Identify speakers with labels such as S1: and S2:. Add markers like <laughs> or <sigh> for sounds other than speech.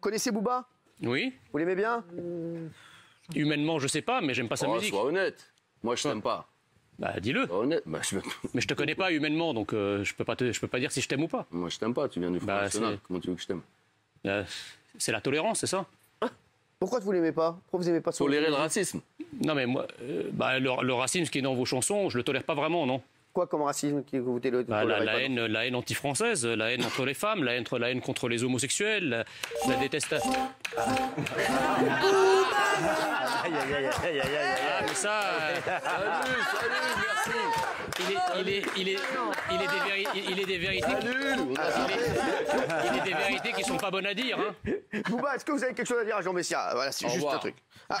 S1: Connaissez Booba?
S2: Oui.
S1: Vous l'aimez bien?
S2: Humainement, je sais pas, mais j'aime pas sa
S3: Oh,
S2: musique.
S3: sois honnête. Moi, je t'aime pas.
S2: Bah, dis-le.
S3: Sois honnête. Bah, je...
S2: Mais je te connais pas humainement, donc euh, je peux pas te, je peux pas dire si je t'aime ou pas.
S3: Moi, je t'aime pas. Tu viens du Front
S2: Bah,
S3: National. Comment tu veux que je t'aime?
S2: Euh, c'est la tolérance, c'est ça?
S1: Pourquoi vous l'aimez pas? Pourquoi vous aimez pas son
S3: Tolérer le racisme.
S2: Non, mais moi, euh, bah, le, le racisme qui est dans vos chansons, je le tolère pas vraiment, non?
S1: Quoi comme racisme que vous tolérez
S2: Bah, la, la haine, la haine anti-française, la haine entre les femmes, la haine, la haine contre les homosexuels, la, la détestation.
S1: Aïe, aïe, aïe, aïe, aïe, aïe, aïe.
S2: Ah, mais ça, euh,
S3: Salut, salut, merci.
S2: il est, il est, il est, il est des, véri- il est des vérités.
S3: Salut.
S2: Il est, il est des vérités qui sont pas bonnes à dire. Hein.
S1: Booba, est-ce que vous avez quelque chose à dire à Jean Messia? Voilà, c'est juste un truc. <laughs>